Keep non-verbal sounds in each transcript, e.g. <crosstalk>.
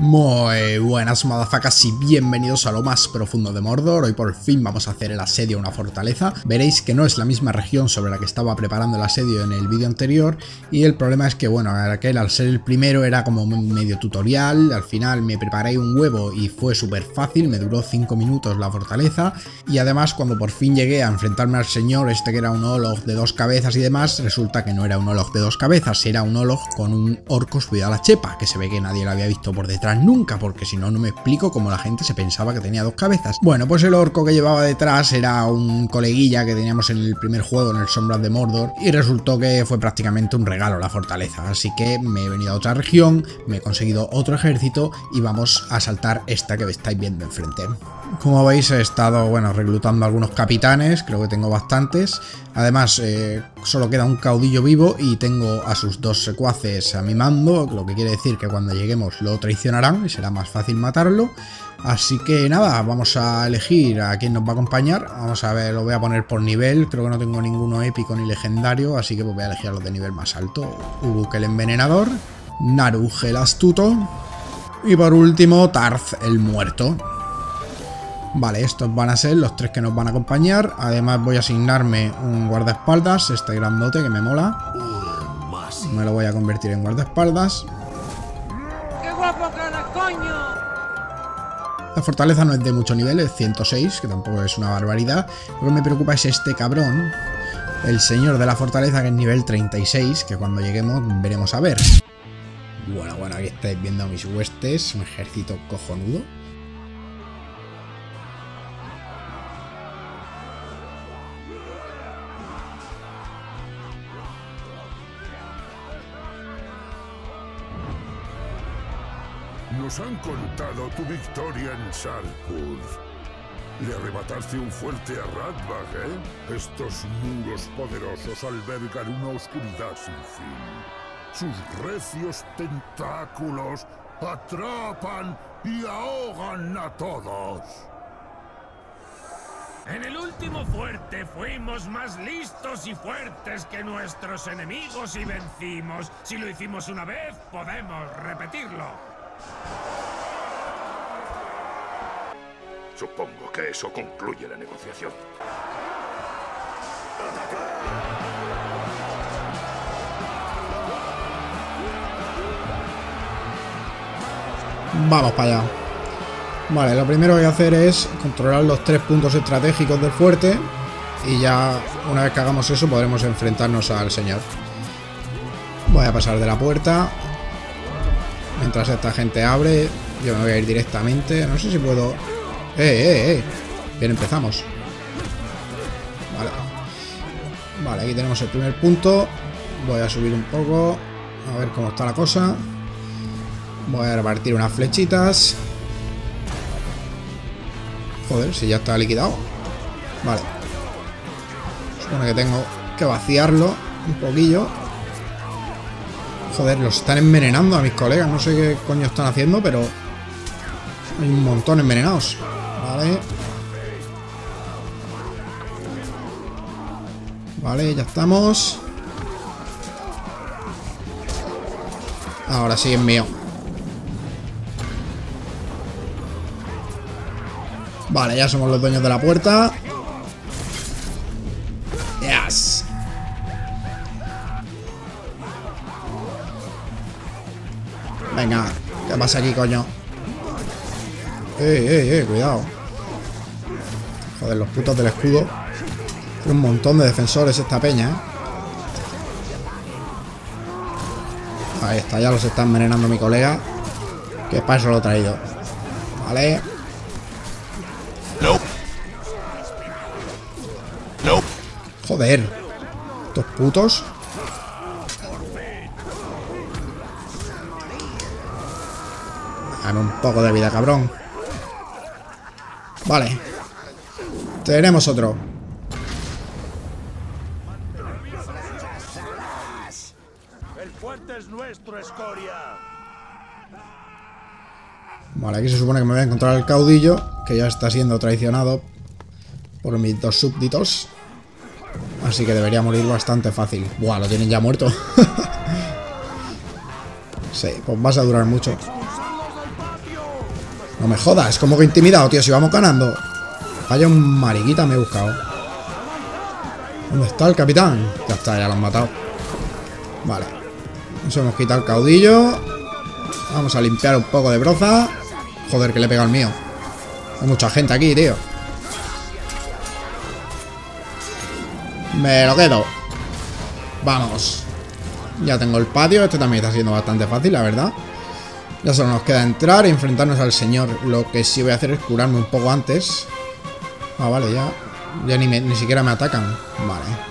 Muy buenas madafacas y bienvenidos a lo más profundo de Mordor. Hoy por fin vamos a hacer el asedio a una fortaleza. Veréis que no es la misma región sobre la que estaba preparando el asedio en el vídeo anterior. Y el problema es que, bueno, aquel al ser el primero era como medio tutorial. Al final me preparé un huevo y fue súper fácil, me duró 5 minutos la fortaleza. Y además cuando por fin llegué a enfrentarme al señor, este que era un Olog de dos cabezas y demás, resulta que no era un Olog de dos cabezas, era un Olog con un orco subido a la chepa, que se ve que nadie lo había visto por detrás nunca, porque si no, no me explico cómo la gente se pensaba que tenía dos cabezas. Bueno, pues el orco que llevaba detrás era un coleguilla que teníamos en el primer juego, en el Sombras de Mordor, y resultó que fue prácticamente un regalo la fortaleza. Así que me he venido a otra región, me he conseguido otro ejército y vamos a saltar esta que estáis viendo enfrente. Como veis he estado, bueno, reclutando algunos capitanes, creo que tengo bastantes. Además, eh, solo queda un caudillo vivo y tengo a sus dos secuaces a mi mando, lo que quiere decir que cuando lleguemos lo traicionarán y será más fácil matarlo. Así que nada, vamos a elegir a quién nos va a acompañar. Vamos a ver, lo voy a poner por nivel. Creo que no tengo ninguno épico ni legendario, así que pues voy a elegir a los de nivel más alto. Uruk el envenenador, Naruj el astuto y por último Tarth el muerto. Vale, estos van a ser los tres que nos van a acompañar. Además voy a asignarme un guardaespaldas, este grandote que me mola. Me lo voy a convertir en guardaespaldas. ¡Qué guapo cara, coño! La fortaleza no es de mucho nivel, es 106, que tampoco es una barbaridad. Lo que me preocupa es este cabrón, el señor de la fortaleza, que es nivel 36, que cuando lleguemos veremos a ver. Bueno, bueno, aquí estáis viendo mis huestes, un ejército cojonudo. Contado tu victoria en Sarkurz. Le arrebataste un fuerte a Radbag, ¿eh? Estos muros poderosos albergan una oscuridad sin fin. Sus recios tentáculos atrapan y ahogan a todos. En el último fuerte fuimos más listos y fuertes que nuestros enemigos y vencimos. Si lo hicimos una vez, podemos repetirlo. Supongo que eso concluye la negociación. Vamos para allá. Vale, lo primero que voy a hacer es controlar los tres puntos estratégicos del fuerte. Y ya una vez que hagamos eso podremos enfrentarnos al señor. Voy a pasar de la puerta. Mientras esta gente abre, yo me voy a ir directamente. No sé si puedo... ¡Eh, eh, eh! Bien, empezamos. Vale. Vale, aquí tenemos el primer punto. Voy a subir un poco. A ver cómo está la cosa. Voy a repartir unas flechitas. Joder, si ya está liquidado. Vale. Supone que tengo que vaciarlo un poquillo. Joder, los están envenenando a mis colegas. No sé qué coño están haciendo, pero... Hay un montón envenenados. Vale. Ya estamos. Ahora sí es mío. Vale, ya somos los dueños de la puerta. Yes. Venga, ¿qué pasa aquí, coño? Eh, eh, eh, cuidado. Joder, los putos del escudo. Tiene un montón de defensores esta peña, ¿eh? Ahí está, ya los está envenenando mi colega. Que para eso lo he traído. Vale. Joder. Estos putos. Dame un poco de vida, cabrón. Vale. Tenemos otro. El fuerte es nuestro, Escoria. Vale, aquí se supone que me voy a encontrar el caudillo, que ya está siendo traicionado por mis dos súbditos. Así que debería morir bastante fácil. Buah, lo tienen ya muerto. <laughs> sí, pues vas a durar mucho. No me jodas, como que intimidado, tío, si vamos ganando. Vaya un mariquita me he buscado. ¿Dónde está el capitán? Ya está, ya lo han matado. Vale. Nos hemos quitado el caudillo. Vamos a limpiar un poco de broza. Joder, que le he pegado el mío. Hay mucha gente aquí, tío. Me lo quedo. Vamos. Ya tengo el patio. Este también está siendo bastante fácil, la verdad. Ya solo nos queda entrar y enfrentarnos al señor. Lo que sí voy a hacer es curarme un poco antes. Ah, vale, ya. Ya ni, ni siquiera me atacan. Vale.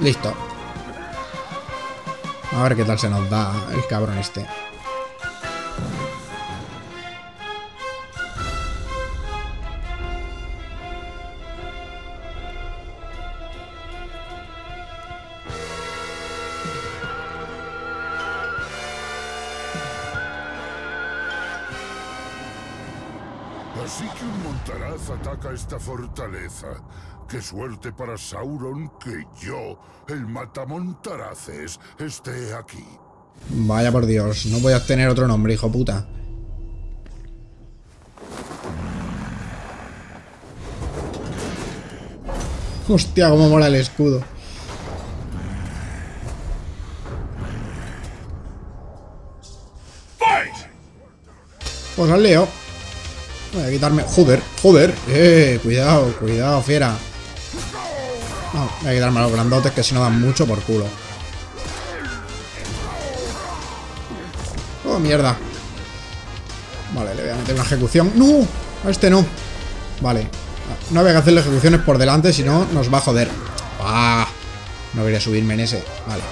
Listo. A ver qué tal se nos da el cabrón este. Así que un montaraz ataca esta fortaleza. Qué suerte para Sauron que yo, el matamontaraces, esté aquí. Vaya por Dios, no voy a tener otro nombre, hijo puta. Hostia, cómo mola el escudo. Pues al leo. Voy a quitarme... Joder, joder. Eh, cuidado, cuidado, fiera. No, voy a quitarme a los grandotes que si no dan mucho por culo. Oh, mierda. Vale, le voy a meter una ejecución. ¡No! A este no. Vale. No había que hacerle ejecuciones por delante, si no nos va a joder. ¡Ah! No quería subirme en ese. Vale.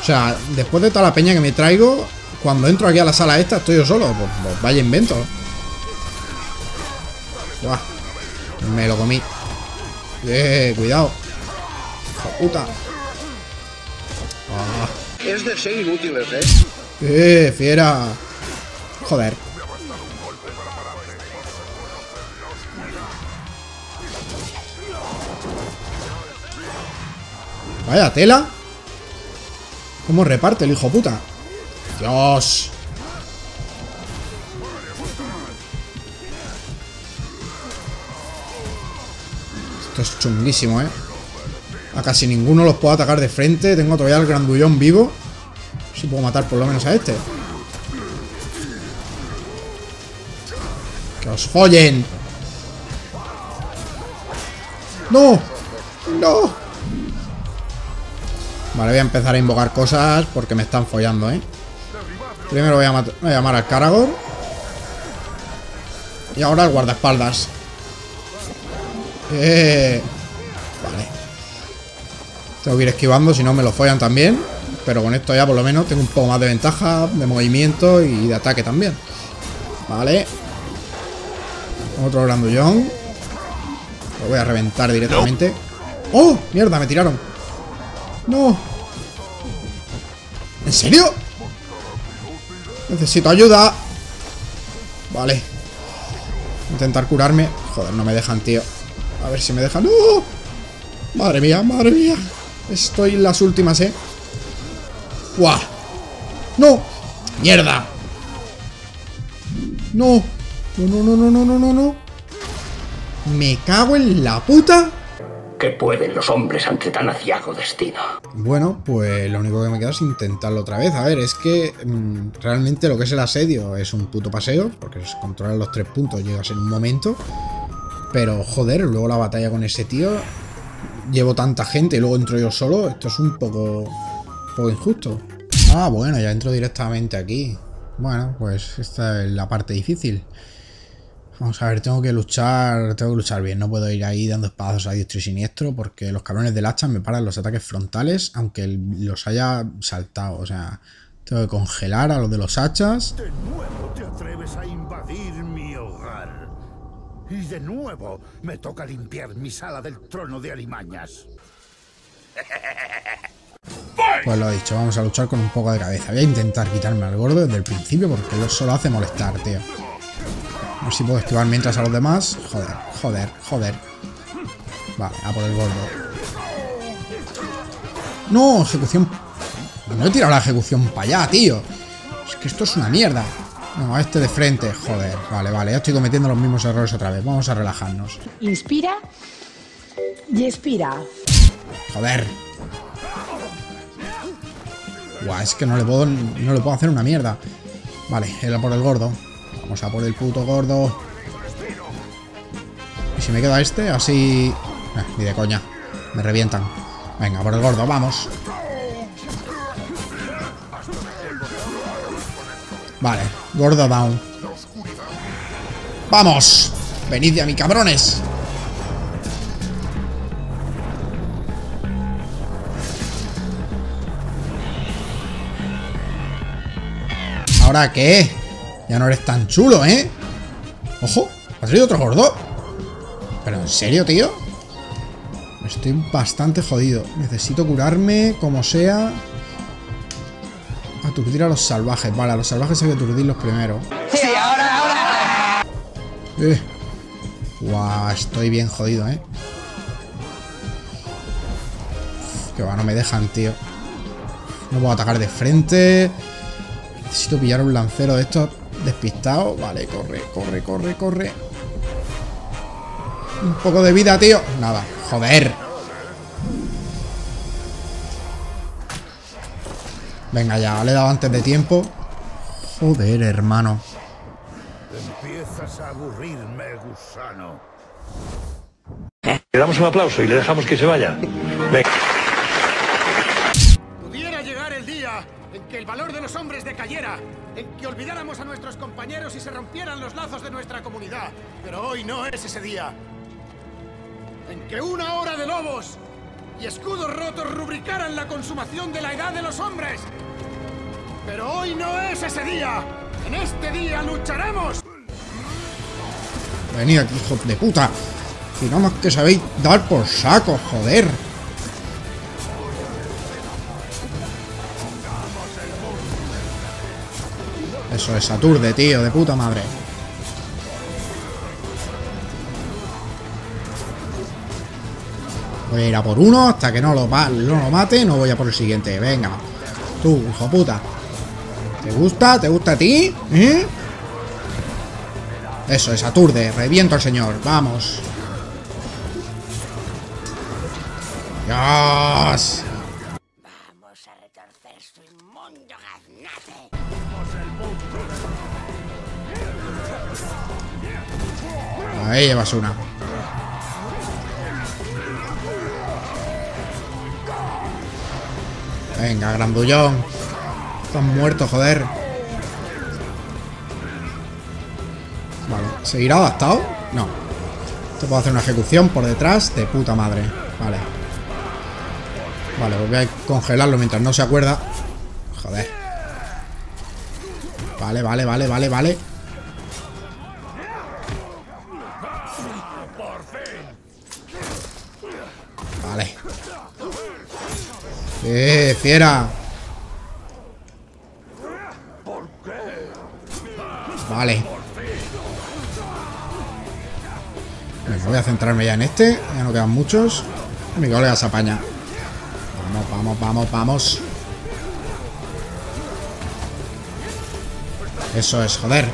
O sea, después de toda la peña que me traigo, cuando entro aquí a la sala esta, estoy yo solo. Pues, pues vaya invento. Me lo comí. Eh, cuidado. Hijo puta. Ah. Es de ser inútiles, ¿eh? Eh, fiera. Joder. Vaya tela. ¿Cómo reparte el hijo puta? Dios. Esto es chunguísimo, ¿eh? A casi ninguno los puedo atacar de frente. Tengo todavía el grandullón vivo. Si puedo matar por lo menos a este. ¡Que os follen! ¡No! ¡No! Vale, voy a empezar a invocar cosas porque me están follando, ¿eh? Primero voy a, voy a llamar al Caragor. Y ahora al guardaespaldas. Eh... Vale. Tengo que ir esquivando, si no me lo follan también. Pero con esto ya por lo menos tengo un poco más de ventaja de movimiento y de ataque también. Vale. Otro grandullón. Lo voy a reventar directamente. ¡Oh! Mierda, me tiraron. ¡No! ¿En serio? Necesito ayuda. Vale. Intentar curarme. Joder, no me dejan, tío. A ver si me dejan. ¡No! Madre mía, madre mía. Estoy en las últimas, ¿eh? ¡Guau! ¡No! ¡Mierda! ¡No! ¡No, no, no, no, no, no, no, no! ¡Me cago en la puta! ¿Qué pueden los hombres ante tan aciago destino? Bueno, pues lo único que me queda es intentarlo otra vez. A ver, es que mmm, realmente lo que es el asedio es un puto paseo, porque se controlan los tres puntos, llegas en un momento. Pero, joder, luego la batalla con ese tío, llevo tanta gente y luego entro yo solo, esto es un poco, poco injusto. Ah, bueno, ya entro directamente aquí. Bueno, pues esta es la parte difícil. Vamos a ver, tengo que luchar, tengo que luchar bien, no puedo ir ahí dando espadazos a diestro y siniestro porque los cabrones del hacha me paran los ataques frontales aunque los haya saltado, o sea, tengo que congelar a los de los hachas. De nuevo te atreves a invadir mi. Y de nuevo me toca limpiar mi sala del trono de alimañas. Pues lo dicho, vamos a luchar con un poco de cabeza. Voy a intentar quitarme al gordo desde el principio porque lo solo hace molestar, tío. A ver si puedo esquivar mientras a los demás. Joder, joder, joder. Vale, a por el gordo. No, ejecución... No he tirado la ejecución para allá, tío. Es que esto es una mierda. No, este de frente. Joder, vale, vale. Ya estoy cometiendo los mismos errores otra vez. Vamos a relajarnos. Inspira y expira. Joder. Buah, es que no le puedo, no le puedo hacer una mierda. Vale, era por el gordo. Vamos a por el puto gordo. Y si me queda este, así... Eh, ni de coña. Me revientan. Venga, por el gordo, vamos. Vale, gordo down. ¡Vamos! ¡Venid ya, mi cabrones! ¿Ahora qué? Ya no eres tan chulo, ¿eh? ¡Ojo! ¿Ha salido otro gordo? ¿Pero en serio, tío? Estoy bastante jodido. Necesito curarme como sea. Aturdir a los salvajes. Vale, a los salvajes hay que aturdirlos primero. Sí, ahora, ahora. Eh. Guau, estoy bien jodido, ¿eh? Que va, no me dejan, tío. No puedo atacar de frente. Necesito pillar un lancero de estos despistados. Vale, corre, corre, corre, corre. Un poco de vida, tío. Nada, joder. Venga ya, le he dado antes de tiempo. Joder, hermano. Empiezas a aburrirme, gusano. Le damos un aplauso y le dejamos que se vaya. Venga. Pudiera llegar el día en que el valor de los hombres decayera, en que olvidáramos a nuestros compañeros y se rompieran los lazos de nuestra comunidad. Pero hoy no es ese día. En que una hora de lobos y escudos rotos rubricaran la consumación de la edad de los hombres. Pero hoy no es ese día. En este día lucharemos. Venid aquí, hijo de puta. Si no más que sabéis dar por saco, joder. Eso es aturde, tío, de puta madre. Voy a ir a por uno hasta que no lo, no lo mate. No voy a por el siguiente. Venga. Tú, hijo puta. ¿Te gusta? ¿Te gusta a ti? ¿Eh? Eso es, aturde. Reviento al señor. Vamos. ¡Dios! Vamos a retorcer su inmundo gaznate. Ahí llevas una. Venga, grandullón. Estás muerto, joder. Vale, ¿seguirá adaptado? No. Esto puedo hacer una ejecución por detrás de puta madre. Vale. Vale, pues voy a congelarlo mientras no se acuerda. Joder. Vale, vale, vale, vale, vale. Vale. ¡Eh, fiera! Vale. Venga, voy a centrarme ya en este. Ya no quedan muchos. Mi colega se apaña. Vamos, vamos, vamos, vamos. Eso es, joder.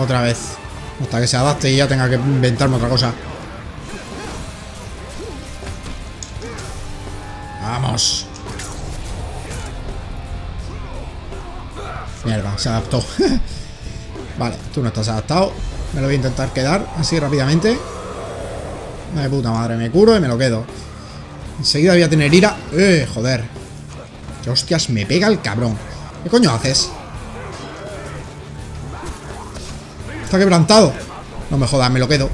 Otra vez. Hasta que se adapte y ya tenga que inventarme otra cosa. Se adaptó. <laughs> vale, tú no estás adaptado. Me lo voy a intentar quedar así rápidamente. De puta madre, me curo y me lo quedo. Enseguida voy a tener ira. Eh, joder. Que hostias, me pega el cabrón. ¿Qué coño haces? Está quebrantado. No me jodas, me lo quedo.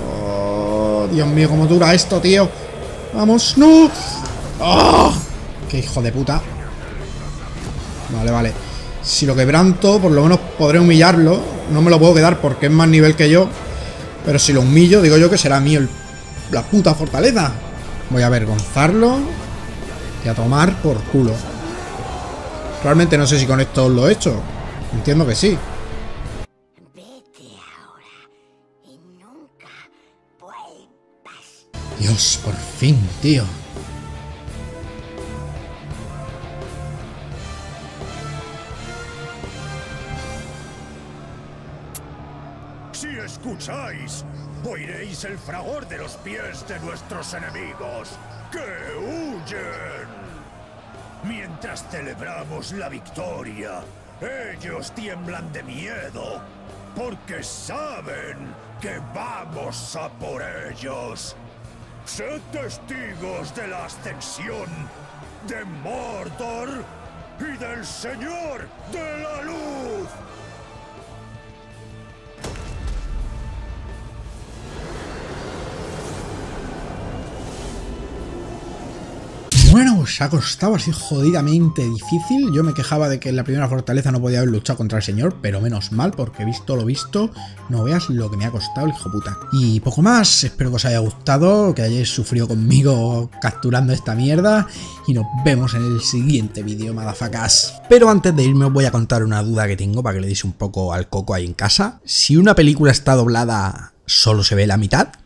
Oh, Dios mío, cómo dura esto, tío. Vamos, no. ¡Ah! ¡Qué hijo de puta! Vale, vale. Si lo quebranto, por lo menos podré humillarlo. No me lo puedo quedar porque es más nivel que yo. Pero si lo humillo, digo yo que será mío el- la puta fortaleza. Voy a avergonzarlo y a tomar por culo. Realmente no sé si con esto lo he hecho. Entiendo que sí. Dios, por fin, tío. Oiréis el fragor de los pies de nuestros enemigos, que huyen. Mientras celebramos la victoria, ellos tiemblan de miedo, porque saben que vamos a por ellos. Sed testigos de la ascensión de Mordor y del Señor de la Luz. Pues ha costado así jodidamente difícil. Yo me quejaba de que en la primera fortaleza no podía haber luchado contra el señor, pero menos mal, porque visto lo visto, no veas lo que me ha costado el hijo puta. Y poco más, espero que os haya gustado, que hayáis sufrido conmigo capturando esta mierda, y nos vemos en el siguiente vídeo, madafacas. Pero antes de irme os voy a contar una duda que tengo para que le deis un poco al coco ahí en casa. Si una película está doblada, ¿solo se ve la mitad?